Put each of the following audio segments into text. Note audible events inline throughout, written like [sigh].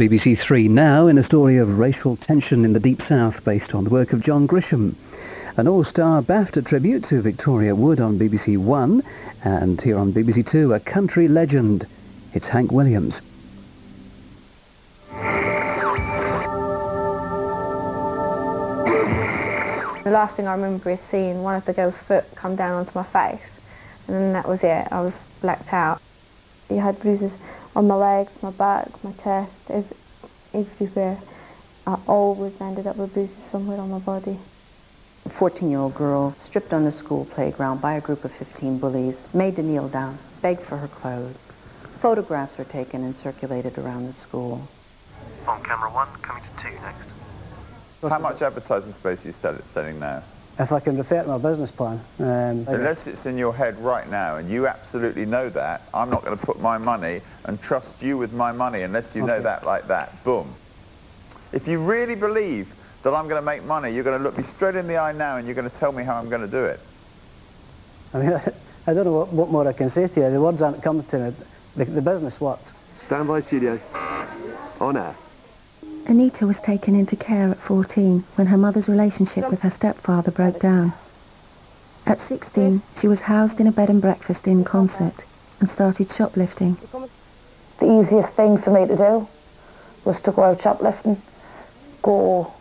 BBC Three now in a story of racial tension in the Deep South based on the work of John Grisham. An all-star BAFTA tribute to Victoria Wood on BBC One and here on BBC Two a country legend. It's Hank Williams. The last thing I remember is seeing one of the girl's foot come down onto my face and then that was it. I was blacked out. You had bruises on my legs, my back, my chest, everywhere. I always ended up with bruises somewhere on my body. A 14-year-old girl stripped on the school playground by a group of 15 bullies, made to kneel down, begged for her clothes. Photographs are taken and circulated around the school. On camera one, coming to two next. How much advertising space are you selling now? If I can refer to my business plan. Um, Unless it's in your head right now and you absolutely know that, I'm not going to put my money and trust you with my money unless you okay. know that like that. Boom. If you really believe that I'm going to make money, you're going to look me straight in the eye now and you're going to tell me how I'm going to do it. I mean, [laughs] I don't know what, what more I can say to you. The words aren't coming to me. The, the business works. Stand by studio. On air. Anita was taken into care at 14 when her mother's relationship with her stepfather broke down. At 16, she was housed in a bed and breakfast in Consett and started shoplifting. The easiest thing for me to do was to go out shoplifting, go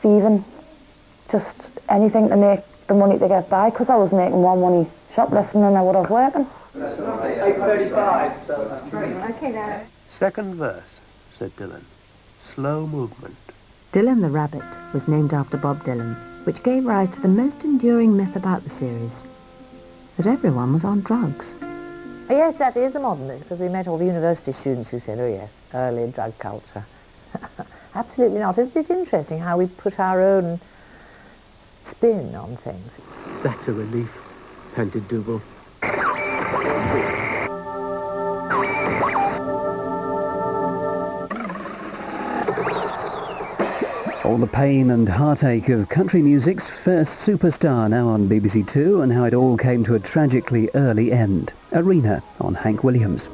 thieving, just anything to make the money to get by, because I was making more money shoplifting than I would have working. 8.35. Okay, now. Second verse, said Dylan slow movement. Dylan the Rabbit was named after Bob Dylan, which gave rise to the most enduring myth about the series, that everyone was on drugs. Uh, yes, that is the modern myth, because we met all the university students who said, oh yes, early drug culture. [laughs] Absolutely not. Isn't it interesting how we put our own spin on things? That's a relief, panted Dougal. [laughs] All the pain and heartache of country music's first superstar now on BBC Two and how it all came to a tragically early end. Arena on Hank Williams.